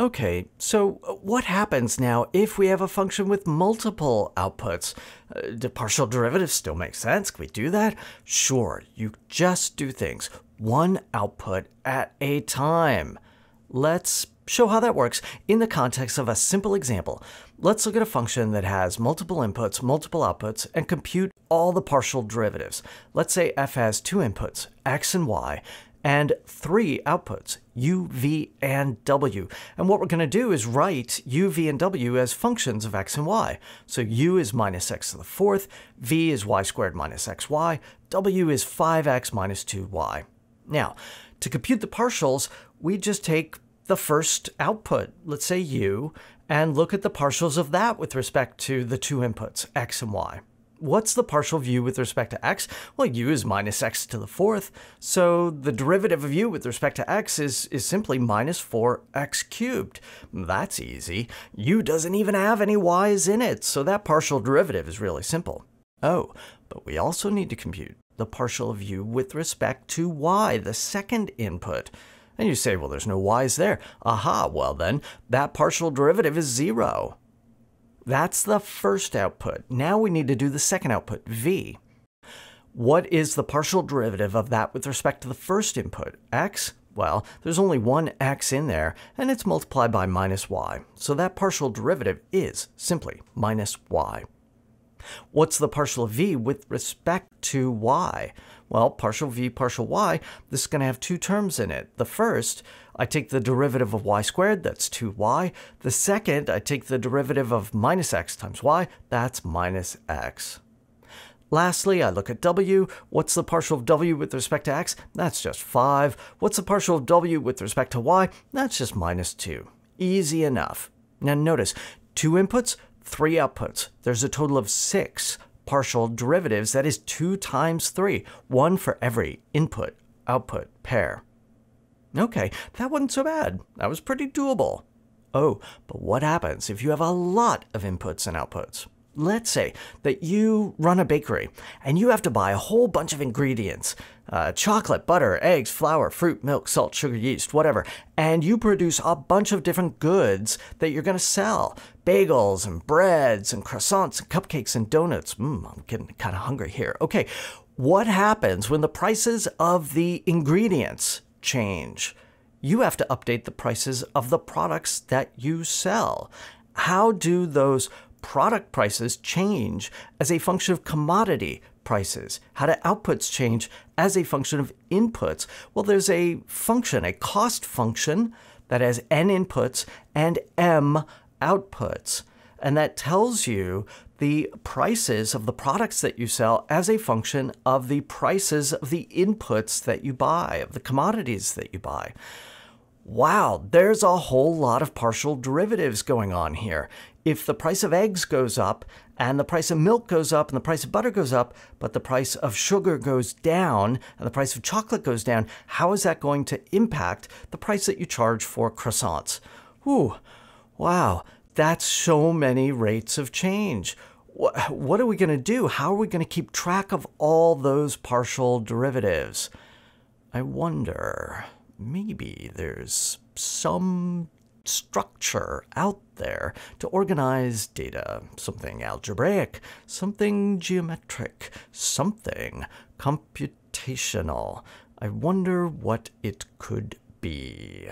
Okay, so uh, what happens now if we have a function with multiple outputs? Uh, do partial derivatives still make sense? Can we do that? Sure, you just do things one output at a time. Let's show how that works in the context of a simple example. Let's look at a function that has multiple inputs, multiple outputs, and compute all the partial derivatives. Let's say f has two inputs, x and y, and three outputs, u, v, and w. And what we're going to do is write u, v, and w as functions of x and y. So u is minus x to the fourth, v is y squared minus xy, w is 5x minus 2y. Now, to compute the partials, we just take the first output, let's say u, and look at the partials of that with respect to the two inputs, x and y. What's the partial view with respect to x? Well, u is minus x to the fourth, so the derivative of u with respect to x is, is simply minus 4x cubed. That's easy. u doesn't even have any y's in it, so that partial derivative is really simple. Oh, but we also need to compute the partial of u with respect to y, the second input. And you say, well, there's no y's there. Aha, well then, that partial derivative is zero. That's the first output. Now we need to do the second output, v. What is the partial derivative of that with respect to the first input, x? Well, there's only one x in there, and it's multiplied by minus y. So that partial derivative is simply minus y. What's the partial of v with respect to y? Well, partial v partial y, this is going to have two terms in it. The first, I take the derivative of y squared, that's 2y. The second, I take the derivative of minus x times y, that's minus x. Lastly, I look at w. What's the partial of w with respect to x? That's just 5. What's the partial of w with respect to y? That's just minus 2. Easy enough. Now notice, two inputs, three outputs. There's a total of six partial derivatives. That is 2 times 3, one for every input output pair. Okay, that wasn't so bad. That was pretty doable. Oh, but what happens if you have a lot of inputs and outputs? Let's say that you run a bakery and you have to buy a whole bunch of ingredients uh, chocolate, butter, eggs, flour, fruit, milk, salt, sugar, yeast, whatever and you produce a bunch of different goods that you're going to sell bagels and breads and croissants and cupcakes and donuts. Mm, I'm getting kind of hungry here. Okay, what happens when the prices of the ingredients change? You have to update the prices of the products that you sell. How do those product prices change as a function of commodity prices? How do outputs change as a function of inputs? Well, there's a function, a cost function that has n inputs and m outputs. And that tells you the prices of the products that you sell as a function of the prices of the inputs that you buy, of the commodities that you buy. Wow, there's a whole lot of partial derivatives going on here if the price of eggs goes up and the price of milk goes up and the price of butter goes up, but the price of sugar goes down and the price of chocolate goes down, how is that going to impact the price that you charge for croissants? Whew, wow, that's so many rates of change. What are we going to do? How are we going to keep track of all those partial derivatives? I wonder, maybe there's some structure out there to organize data, something algebraic, something geometric, something computational. I wonder what it could be.